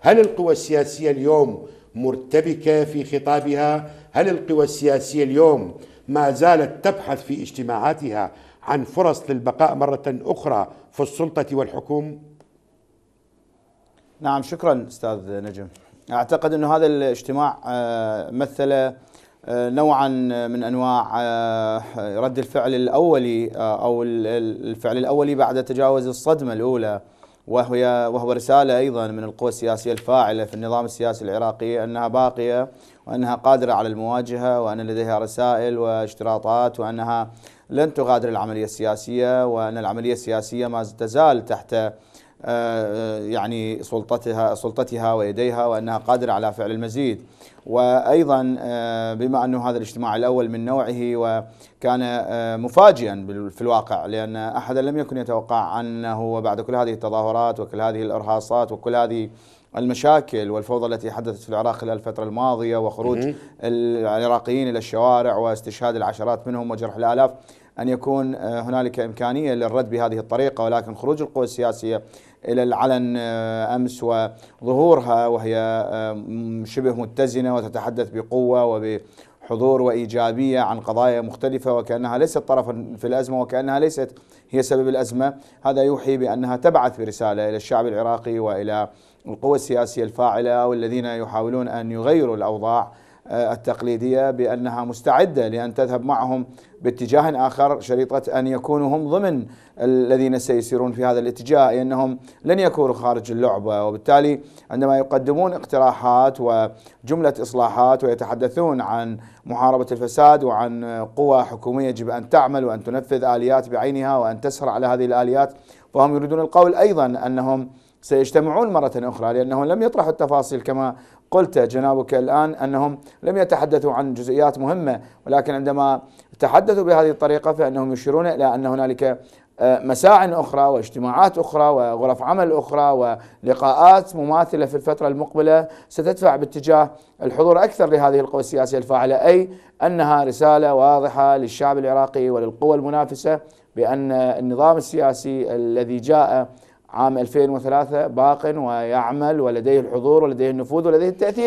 هل القوى السياسية اليوم مرتبكة في خطابها؟ هل القوى السياسية اليوم ما زالت تبحث في اجتماعاتها عن فرص للبقاء مرة أخرى في السلطة والحكم نعم شكرا أستاذ نجم. أعتقد أن هذا الاجتماع آه، مثل آه، نوعا من أنواع آه، رد الفعل الأولي أو الفعل الأولي بعد تجاوز الصدمة الأولى. وهي وهو رسالة أيضا من القوى السياسية الفاعلة في النظام السياسي العراقي أنها باقية وأنها قادرة على المواجهة وأن لديها رسائل واشتراطات وأنها لن تغادر العملية السياسية وأن العملية السياسية ما تزال تحت يعني سلطتها سلطتها ويديها وأنها قادرة على فعل المزيد. وأيضا آه، بما أنه هذا الاجتماع الأول من نوعه وكان آه، مفاجئا في الواقع لأن احدا لم يكن يتوقع أنه وبعد كل هذه التظاهرات وكل هذه الإرهاصات وكل هذه المشاكل والفوضى التي حدثت في العراق خلال الفترة الماضية وخروج العراقيين إلى الشوارع واستشهاد العشرات منهم وجرح الآلاف أن يكون آه، هنالك إمكانية للرد بهذه الطريقة ولكن خروج القوى السياسية إلى العلن آه، أمس وظهورها وهي آه، شبه متزنة وتتحدث بقوة وبحضور وإيجابية عن قضايا مختلفة وكأنها ليست طرفا في الأزمة وكأنها ليست هي سبب الأزمة. هذا يوحي بأنها تبعث برسالة إلى الشعب العراقي وإلى القوى السياسية الفاعلة والذين يحاولون أن يغيروا الأوضاع التقليدية بأنها مستعدة لأن تذهب معهم باتجاه آخر شريطة أن يكونوا هم ضمن الذين سيسيرون في هذا الاتجاه أي أنهم لن يكونوا خارج اللعبة. وبالتالي عندما يقدمون اقتراحات وجملة إصلاحات ويتحدثون عن محاربة الفساد وعن قوى حكومية يجب أن تعمل وأن تنفذ آليات بعينها وأن تسهر على هذه الآليات فهم يريدون القول أيضا أنهم سيجتمعون مرة أخرى لأنهم لم يطرحوا التفاصيل كما قلت جنابك الآن أنهم لم يتحدثوا عن جزئيات مهمة ولكن عندما تحدثوا بهذه الطريقة فإنهم يشيرون إلى أن هنالك آه، مساع أخرى واجتماعات أخرى وغرف عمل أخرى ولقاءات مماثلة في الفترة المقبلة ستدفع باتجاه الحضور أكثر لهذه القوى السياسية الفاعلة أي أنها رسالة واضحة للشعب العراقي وللقوى المنافسة بأن النظام السياسي الذي جاء عام 2003 باق ويعمل ولديه الحضور ولديه النفوذ ولديه التأثير.